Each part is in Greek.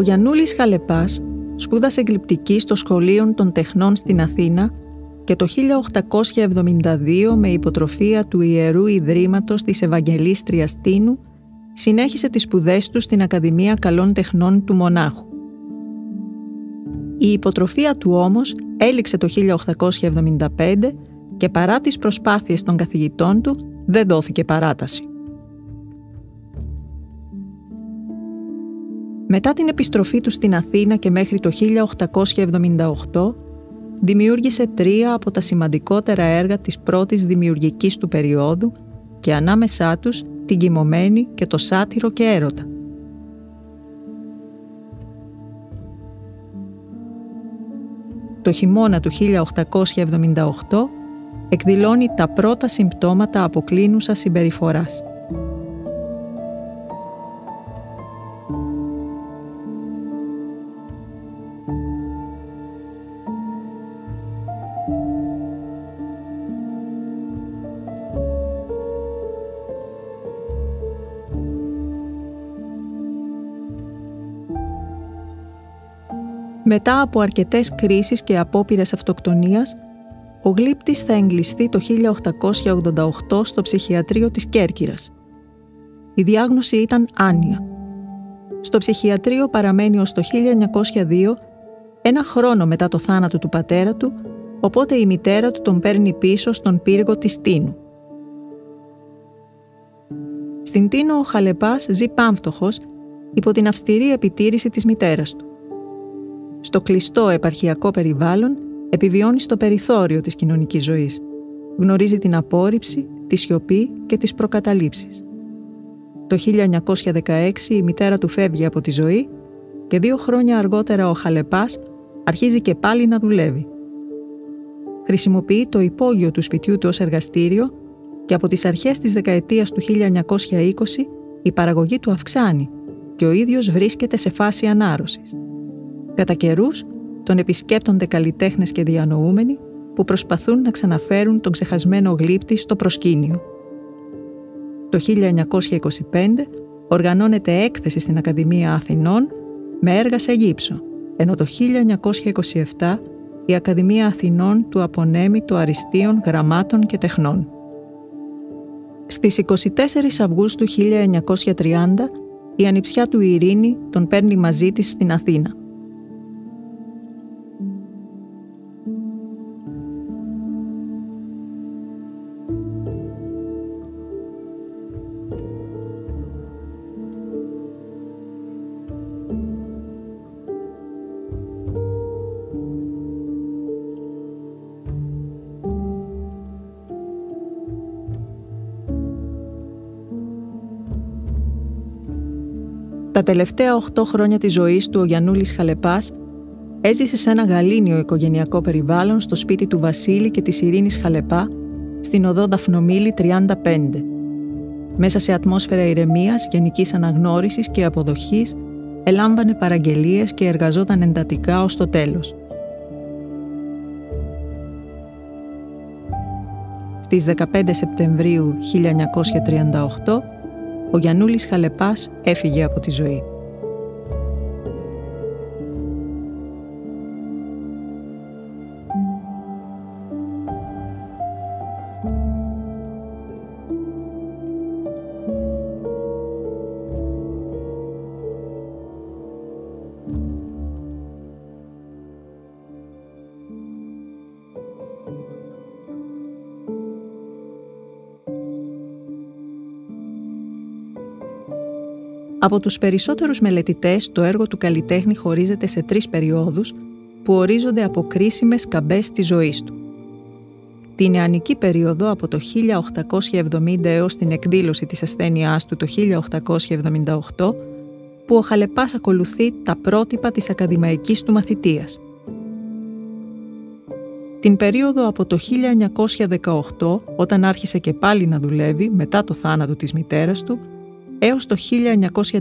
Ο Γιαννούλης Χαλεπάς σπούδασε γλυπτική στο Σχολείο των Τεχνών στην Αθήνα και το 1872 με υποτροφία του Ιερού Ιδρύματος της Ευαγγελίστριας Τίνου συνέχισε τις σπουδές του στην Ακαδημία Καλών Τεχνών του Μονάχου. Η υποτροφία του όμως έληξε το 1875 και παρά τις προσπάθειες των καθηγητών του δεν δόθηκε παράταση. Μετά την επιστροφή του στην Αθήνα και μέχρι το 1878, δημιούργησε τρία από τα σημαντικότερα έργα της πρώτης δημιουργικής του περίοδου και ανάμεσά τους την Κοιμωμένη και το Σάτυρο και Έρωτα. Το χειμώνα του 1878 εκδηλώνει τα πρώτα συμπτώματα αποκλίνουσας συμπεριφοράς. Μετά από αρκετές κρίσεις και απόπειρες αυτοκτονίας, ο Γλύπτης θα εγκλειστεί το 1888 στο ψυχιατρίο της Κέρκυρας. Η διάγνωση ήταν άνοια. Στο ψυχιατρίο παραμένει ως το 1902, ένα χρόνο μετά το θάνατο του πατέρα του, οπότε η μητέρα του τον παίρνει πίσω στον πύργο της Τίνου. Στην Τίνο ο Χαλεπάς ζει πάμφτωχος υπό την αυστηρή επιτήρηση της μητέρας του. Στο κλειστό επαρχιακό περιβάλλον επιβιώνει στο περιθώριο της κοινωνικής ζωής. Γνωρίζει την απόρριψη, τη σιωπή και τις προκαταλήψεις. Το 1916 η μητέρα του φεύγει από τη ζωή και δύο χρόνια αργότερα ο Χαλεπάς αρχίζει και πάλι να δουλεύει. Χρησιμοποιεί το υπόγειο του σπιτιού του ως εργαστήριο και από τις αρχές της δεκαετίας του 1920 η παραγωγή του αυξάνει και ο ίδιος βρίσκεται σε φάση ανάρρωσης. Κατά καιρούς τον επισκέπτονται καλλιτέχνες και διανοούμενοι που προσπαθούν να ξαναφέρουν τον ξεχασμένο γλύπτη στο προσκήνιο. Το 1925 οργανώνεται έκθεση στην Ακαδημία Αθηνών με έργα σε γύψο, ενώ το 1927 η Ακαδημία Αθηνών του απονέμει το αριστείων γραμμάτων και τεχνών. Στις 24 Αυγούστου 1930 η ανιψιά του Ειρήνη τον παίρνει μαζί της στην Αθήνα. Τα τελευταία 8 χρόνια της ζωής του ο Γιαννούλης Χαλεπάς έζησε σε ένα γαλήνιο οικογενειακό περιβάλλον στο σπίτι του Βασίλη και της Ειρήνης Χαλεπά στην οδό Δαφνομήλη 35. Μέσα σε ατμόσφαιρα ηρεμίας, γενικής αναγνώρισης και αποδοχής ελάμβανε παραγγελίες και εργαζόταν εντατικά ως το τέλος. Στις 15 Σεπτεμβρίου 1938 ο Γιαννούλης Χαλεπάς έφυγε από τη ζωή. Από τους περισσότερους μελετητές, το έργο του καλλιτέχνη χωρίζεται σε τρεις περιόδους που ορίζονται από κρίσιμες καμπές της ζωής του. Την νεανική περίοδο από το 1870 έως την εκδήλωση της ασθένειάς του το 1878, που ο Χαλεπάς ακολουθεί τα πρότυπα της ακαδημαϊκής του μαθητείας. Την περίοδο από το 1918, όταν άρχισε και πάλι να δουλεύει μετά το θάνατο της μητέρας του, έως το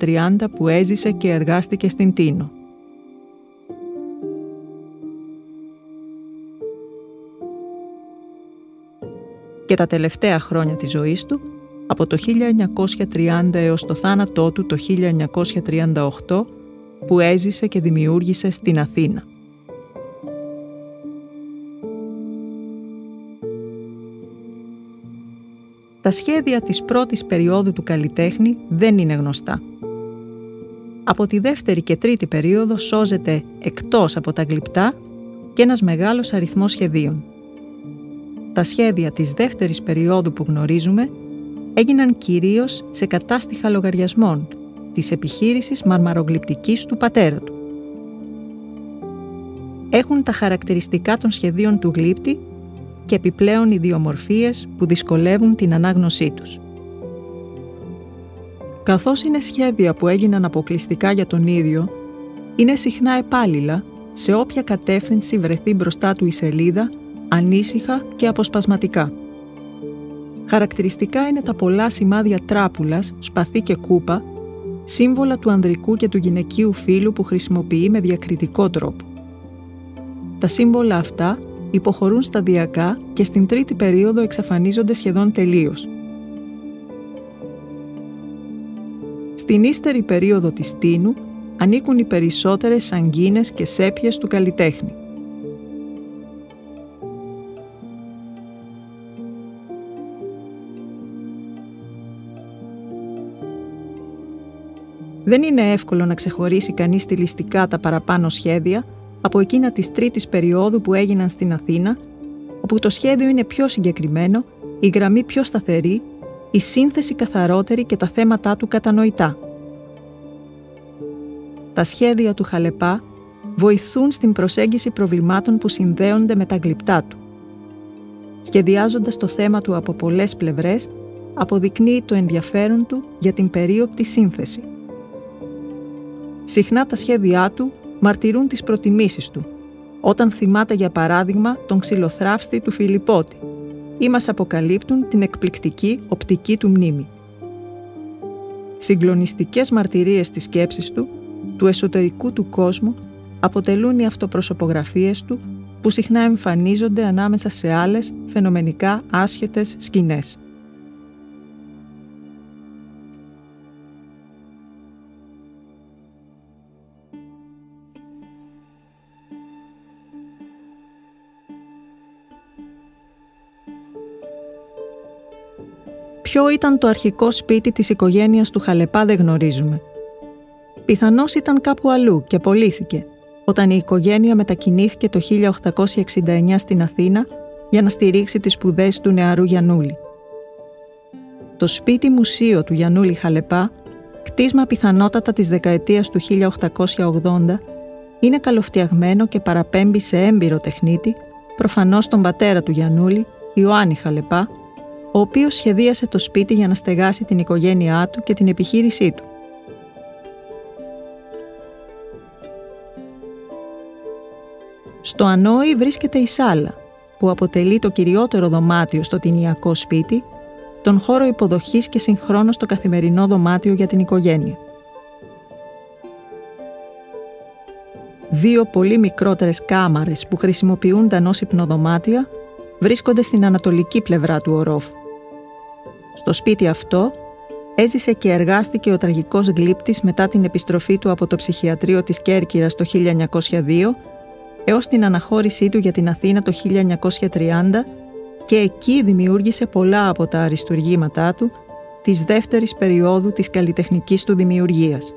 1930 που έζησε και εργάστηκε στην Τίνο. Και τα τελευταία χρόνια της ζωής του, από το 1930 έως το θάνατό του το 1938, που έζησε και δημιούργησε στην Αθήνα. Τα σχέδια της πρώτης περίοδου του καλλιτέχνη δεν είναι γνωστά. Από τη δεύτερη και τρίτη περίοδο σώζεται εκτός από τα γλυπτά και ένας μεγάλος αριθμός σχεδίων. Τα σχέδια της δεύτερης περίοδου που γνωρίζουμε έγιναν κυρίως σε κατάστοιχα λογαριασμών της επιχείρησης μαρμαρογλυπτικής του πατέρα του. Έχουν τα χαρακτηριστικά των σχεδίων του γλύπτη και επιπλέον ιδιομορφίες που δυσκολεύουν την ανάγνωσή τους. Καθώς είναι σχέδια που έγιναν αποκλειστικά για τον ίδιο, είναι συχνά επάλληλα σε όποια κατεύθυνση βρεθεί μπροστά του η σελίδα, ανήσυχα και αποσπασματικά. Χαρακτηριστικά είναι τα πολλά σημάδια τράπουλας, σπαθί και κούπα, σύμβολα του ανδρικού και του γυναικείου φύλου που χρησιμοποιεί με διακριτικό τρόπο. Τα σύμβολα αυτά υποχωρούν σταδιακά και στην τρίτη περίοδο εξαφανίζονται σχεδόν τελείως. Στην ύστερη περίοδο της Τίνου ανήκουν οι περισσότερες σαγκίνες και σέπιες του καλλιτέχνη. Δεν είναι εύκολο να ξεχωρίσει κανείς στιλιστικά τα παραπάνω σχέδια από εκείνα της τρίτης περίοδου που έγιναν στην Αθήνα, όπου το σχέδιο είναι πιο συγκεκριμένο, η γραμμή πιο σταθερή, η σύνθεση καθαρότερη και τα θέματά του κατανοητά. Τα σχέδια του Χαλεπά βοηθούν στην προσέγγιση προβλημάτων που συνδέονται με τα γλυπτά του. Σχεδιάζοντας το θέμα του από πολλές πλευρές, αποδεικνύει το ενδιαφέρον του για την περίοπτη σύνθεση. Συχνά τα σχέδιά του μαρτυρούν τις προτιμήσεις του, όταν θυμάται για παράδειγμα τον ξυλοθράφστη του Φιλιππότη ή μας αποκαλύπτουν την εκπληκτική οπτική του μνήμη. Συγκλονιστικές μαρτυρίες της σκέψης του, του εσωτερικού του κόσμου, αποτελούν οι αυτοπροσωπογραφίες του που συχνά εμφανίζονται ανάμεσα σε άλλες φαινομενικά άσχετες σκηνές. Ποιο ήταν το αρχικό σπίτι της οικογένειας του Χαλεπά δεν γνωρίζουμε. Πιθανώς ήταν κάπου αλλού και απολύθηκε, όταν η οικογένεια μετακινήθηκε το 1869 στην Αθήνα για να στηρίξει τις σπουδές του νεαρού Γιαννούλη. Το σπίτι μουσείο του Γιαννούλη Χαλεπά, κτίσμα πιθανότατα της δεκαετίας του 1880, είναι καλοφτιαγμένο και παραπέμπει σε έμπειρο τεχνίτη, προφανώς τον πατέρα του Γιαννούλη, Ιωάννη Χαλεπά, ο οποίος σχεδίασε το σπίτι για να στεγάσει την οικογένειά του και την επιχείρησή του. Στο Ανόη βρίσκεται η σάλα, που αποτελεί το κυριότερο δωμάτιο στο τινιακό σπίτι, τον χώρο υποδοχής και συγχρόνως το καθημερινό δωμάτιο για την οικογένεια. Δύο πολύ μικρότερες κάμαρες που χρησιμοποιούνταν ως υπνοδωμάτια βρίσκονται στην ανατολική πλευρά του ορόφου. Στο σπίτι αυτό έζησε και εργάστηκε ο τραγικός γλύπτης μετά την επιστροφή του από το ψυχιατρίο της Κέρκυρας το 1902 έως την αναχώρησή του για την Αθήνα το 1930 και εκεί δημιούργησε πολλά από τα αριστουργήματά του της δεύτερης περίοδου της καλλιτεχνικής του δημιουργίας.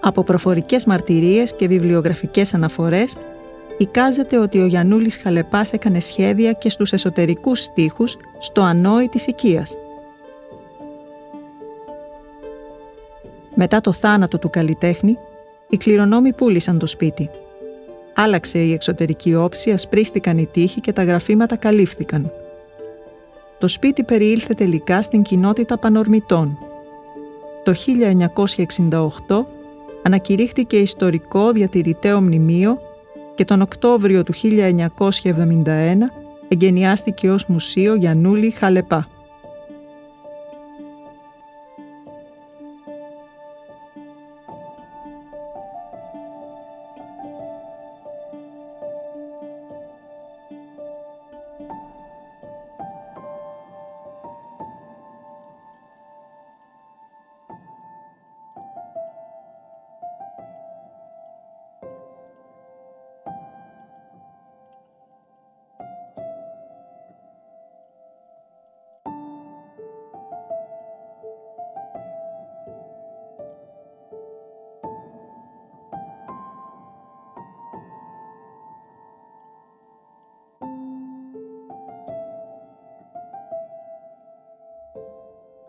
Από προφορικές μαρτυρίες και βιβλιογραφικές αναφορές εικάζεται ότι ο Γιαννούλης Χαλεπάς έκανε σχέδια και στους εσωτερικούς στίχους στο ανόη της οικίας. Μετά το θάνατο του καλλιτέχνη, οι κληρονόμοι πούλησαν το σπίτι. Άλλαξε η εξωτερική όψη, ασπρίστηκαν οι τείχοι και τα γραφήματα καλύφθηκαν. Το σπίτι περιήλθε τελικά στην κοινότητα Πανορμητών. Το 1968 ανακηρύχθηκε ιστορικό διατηρηταίο μνημείο και τον Οκτώβριο του 1971 εγκαινιάστηκε ως Μουσείο Γιαννούλη Χαλεπά.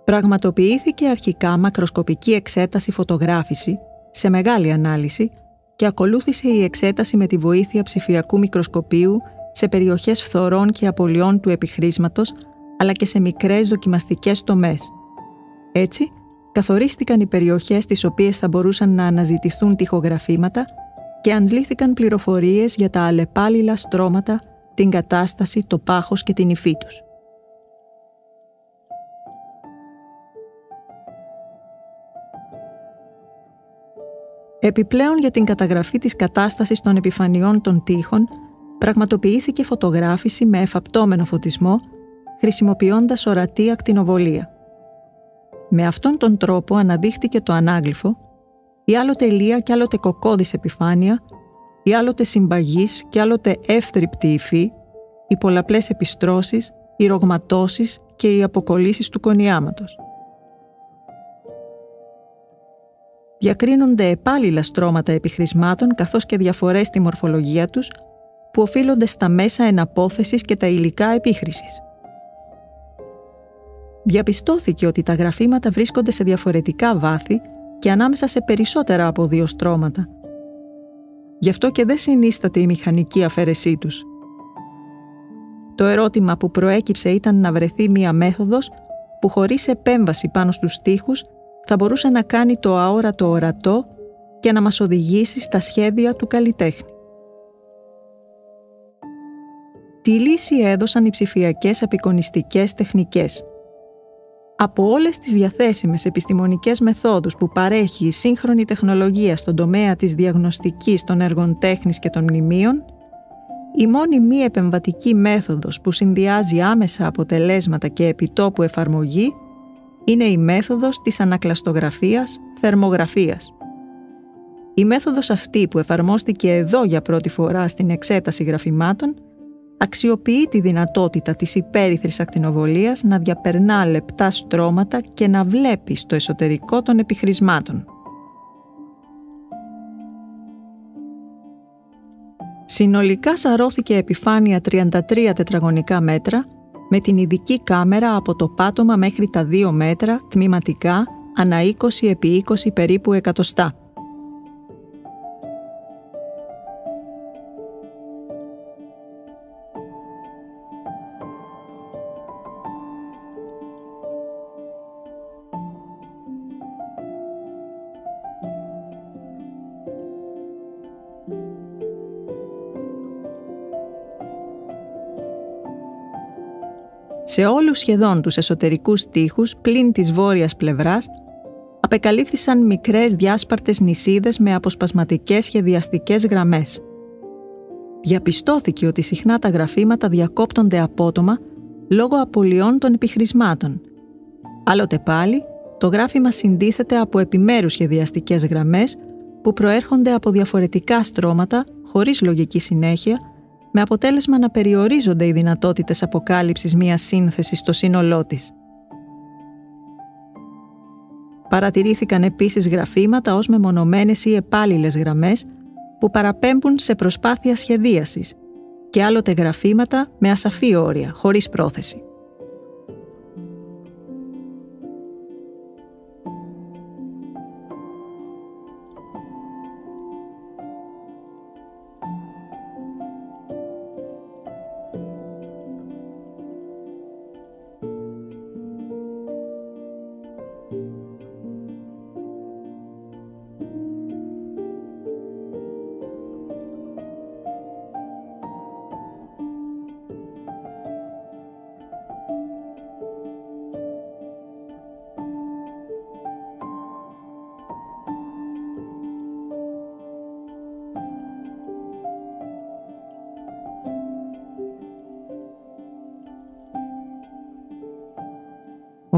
Πραγματοποιήθηκε αρχικά μακροσκοπική εξέταση φωτογράφηση σε μεγάλη ανάλυση και ακολούθησε η εξέταση με τη βοήθεια ψηφιακού μικροσκοπίου σε περιοχές φθορών και απολειών του επιχρήσματος, αλλά και σε μικρές δοκιμαστικές τομές. Έτσι, καθορίστηκαν οι περιοχές στις οποίες θα μπορούσαν να αναζητηθούν τυχογραφήματα και αντλήθηκαν πληροφορίες για τα αλλεπάλληλα στρώματα, την κατάσταση, το πάχος και την υφή τους. Επιπλέον για την καταγραφή της κατάστασης των επιφανειών των τείχων, πραγματοποιήθηκε φωτογράφηση με εφαπτώμενο φωτισμό, χρησιμοποιώντας ορατή ακτινοβολία. Με αυτόν τον τρόπο αναδείχτηκε το ανάγλυφο, η άλλοτε ηλία και άλλοτε κοκόδης επιφάνεια, η άλλοτε συμπαγής και άλλοτε εύθρυπτη υφή, οι πολλαπλές επιστρώσεις, οι ρογματώσεις και οι αποκολλήσεις του κονιάματος. Διακρίνονται επάλληλα στρώματα επιχρησμάτων καθώς και διαφορές στη μορφολογία τους που οφείλονται στα μέσα εναπόθεσης και τα υλικά επίχρησης. Διαπιστώθηκε ότι τα γραφήματα βρίσκονται σε διαφορετικά βάθη και ανάμεσα σε περισσότερα από δύο στρώματα. Γι' αυτό και δεν συνίσταται η μηχανική αφαίρεσή τους. Το ερώτημα που προέκυψε ήταν να βρεθεί μία μέθοδος που χωρίς επέμβαση πάνω στους τοίχους θα μπορούσε να κάνει το αόρατο ορατό και να μας οδηγήσει στα σχέδια του καλλιτέχνη. Τη λύση έδωσαν οι ψηφιακές απεικονιστικές τεχνικές. Από όλες τις διαθέσιμες επιστημονικές μεθόδους που παρέχει η σύγχρονη τεχνολογία στον τομέα της διαγνωστικής των έργων τέχνης και των μνημείων, η μόνη μη επεμβατική μέθοδος που συνδυάζει άμεσα αποτελέσματα και επιτόπου εφαρμογή είναι η μέθοδος της ανακλαστογραφίας θερμογραφίας. Η μέθοδος αυτή που εφαρμόστηκε εδώ για πρώτη φορά στην εξέταση γραφημάτων αξιοποιεί τη δυνατότητα της υπέρυθρης ακτινοβολίας να διαπερνά λεπτά στρώματα και να βλέπει στο εσωτερικό των επιχρησμάτων. Συνολικά σαρώθηκε επιφάνεια 33 τετραγωνικά μέτρα με την ειδική κάμερα από το πάτωμα μέχρι τα 2 μέτρα τμήματικά ανά 20 επί 20 περίπου εκατοστά. Σε όλους σχεδόν τους εσωτερικούς τείχους πλην της βόρειας πλευράς απεκαλύφθησαν μικρές διάσπαρτες νησίδες με αποσπασματικές σχεδιαστικές γραμμές. Διαπιστώθηκε ότι συχνά τα γραφήματα διακόπτονται απότομα λόγω απολειών των επιχρησμάτων. Άλλοτε πάλι, το γράφημα συντίθεται από επιμέρους σχεδιαστικές γραμμές που προέρχονται από διαφορετικά στρώματα χωρίς λογική συνέχεια με αποτέλεσμα να περιορίζονται οι δυνατότητες αποκάλυψης μιας σύνθεσης στο σύνολό της. Παρατηρήθηκαν επίσης γραφήματα ως μεμονωμένες ή επάλληλες γραμμές που παραπέμπουν σε προσπάθεια σχεδίασης και άλλοτε γραφήματα με ασαφή όρια, χωρίς πρόθεση.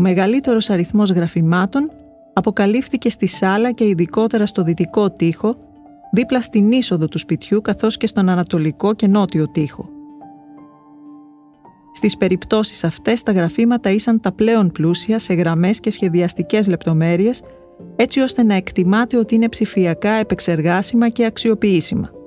Μεγαλύτερος αριθμός γραφημάτων αποκαλύφθηκε στη σάλα και ειδικότερα στο δυτικό τοίχο, δίπλα στην είσοδο του σπιτιού καθώς και στον ανατολικό και νότιο τοίχο. Στις περιπτώσεις αυτές τα γραφήματα ήσαν τα πλέον πλούσια σε γραμμές και σχεδιαστικές λεπτομέρειες, έτσι ώστε να εκτιμάται ότι είναι ψηφιακά επεξεργάσιμα και αξιοποιήσιμα.